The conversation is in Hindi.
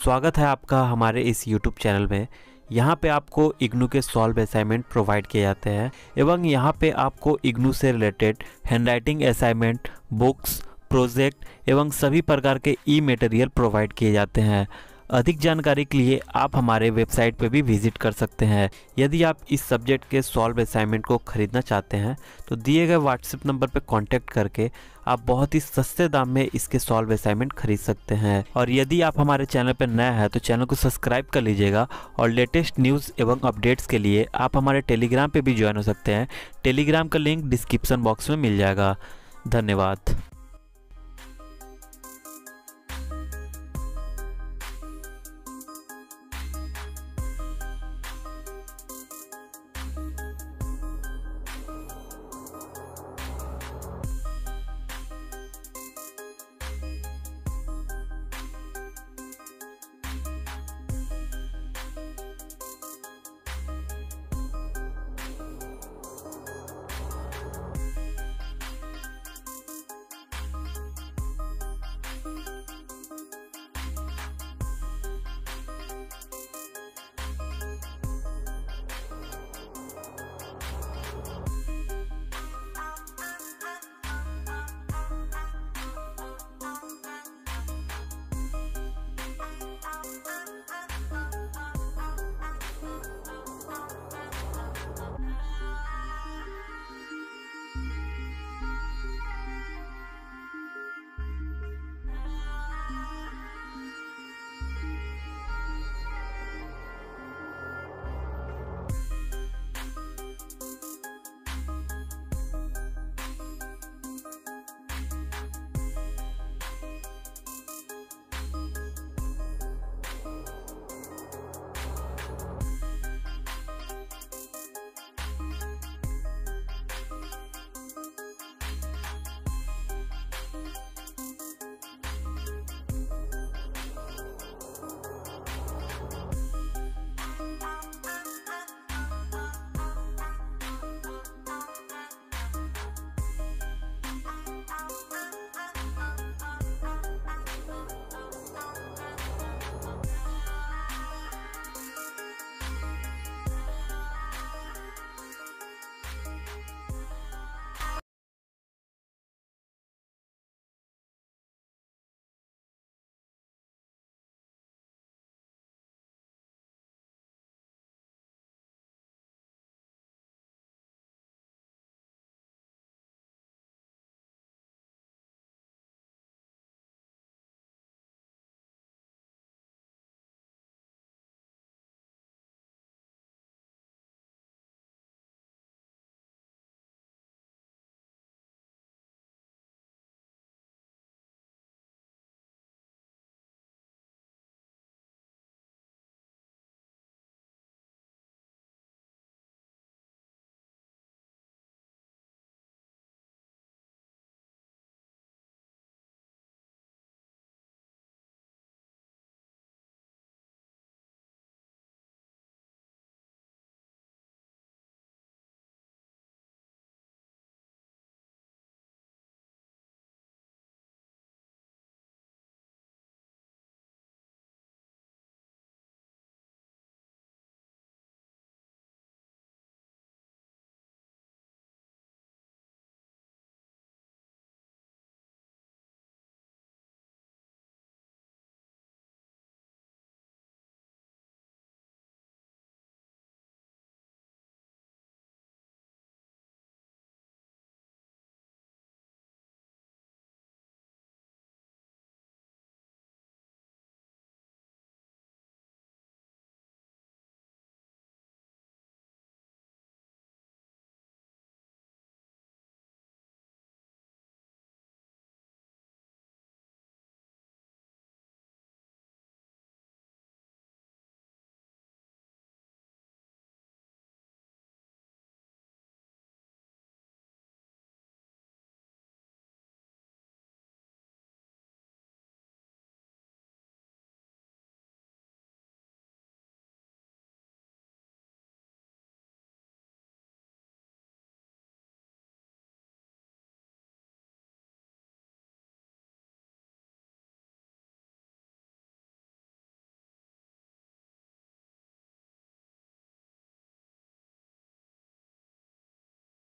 स्वागत है आपका हमारे इस YouTube चैनल में। यहाँ पे आपको इग्नू के सॉल्व असाइनमेंट प्रोवाइड किए जाते हैं, एवं यहाँ पे आपको इग्नू से related hand writing assignment books project एवं सभी प्रकार के ई मटेरियल प्रोवाइड किए जाते हैं। अधिक जानकारी के लिए आप हमारे वेबसाइट पर भी विज़िट कर सकते हैं। यदि आप इस सब्जेक्ट के सॉल्व असाइनमेंट को खरीदना चाहते हैं तो दिए गए व्हाट्सएप नंबर पर कॉन्टैक्ट करके आप बहुत ही सस्ते दाम में इसके सॉल्व असाइनमेंट खरीद सकते हैं। और यदि आप हमारे चैनल पर नया है तो चैनल को सब्सक्राइब कर लीजिएगा और लेटेस्ट न्यूज़ एवं अपडेट्स के लिए आप हमारे टेलीग्राम पर भी ज्वाइन हो सकते हैं। टेलीग्राम का लिंक डिस्क्रिप्सन बॉक्स में मिल जाएगा। धन्यवाद।